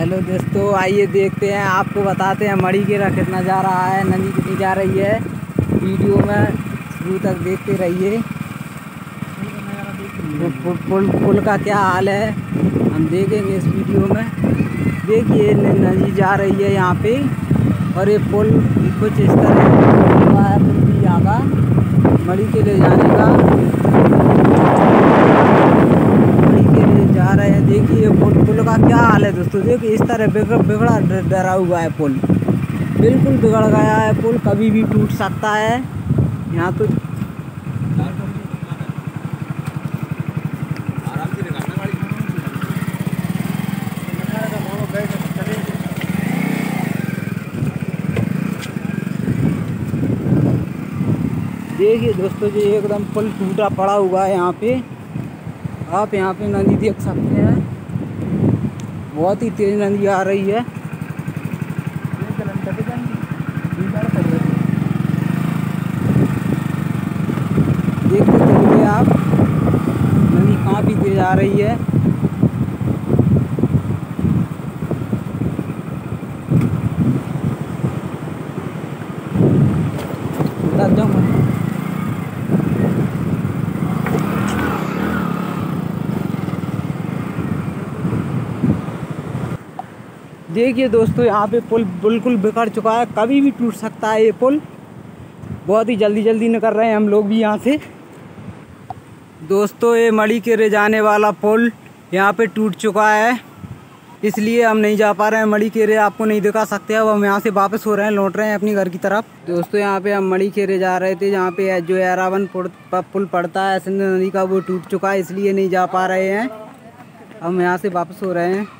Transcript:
Hello दोस्तों, आइए देखते हैं, आपको बताते हैं मड़ी केरा कितना जा रहा है, नदी कितनी जा रही है। वीडियो में शुरू तक देखते रहिए। पुल पुल का क्या हाल है, हम देखेंगे इस वीडियो में। देखिए, नदी जा रही है यहाँ पे, और ये पुल कुछ इस तरह हुआ है पुल भी यहाँ का, मड़ी के ले जाने का मड़ी के लिए जा रहे हैं देखिए पुल पुल का क्या हाल है दोस्तों देखिए इस तरह बिगड़ डरा हुआ है पुल। बिल्कुल बिगड़ गया है पुल, कभी भी टूट सकता है। यहाँ तो देखिए दोस्तों जी, एकदम पुल टूटा पड़ा हुआ है यहाँ पे। आप यहाँ पे नदी देख सकते हैं। बहुत ही तेज नदी आ रही है। देखते चलिए आप। नदी काफ़ी तेज आ रही है। देखिए दोस्तों, यहाँ पे पुल बिल्कुल बिखर चुका है, कभी भी टूट सकता है ये पुल। बहुत ही जल्दी जल्दी निकल रहे हैं हम लोग भी यहाँ से। दोस्तों, ये मड़ी के रे जाने वाला पुल यहाँ पे टूट चुका है, इसलिए हम नहीं जा पा रहे हैं। मड़ी केरे आपको नहीं दिखा सकते, अब हम यहाँ से वापस हो रहे हैं, लौट रहे हैं अपनी घर की तरफ़। दोस्तों, यहाँ पे हम मड़ी केरे जा रहे थे, जहाँ पे जो एरावन पुल पड़ता है, सिंध नदी का, वो टूट चुका है, इसलिए नहीं जा पा रहे हैं। हम यहाँ से वापस हो रहे हैं।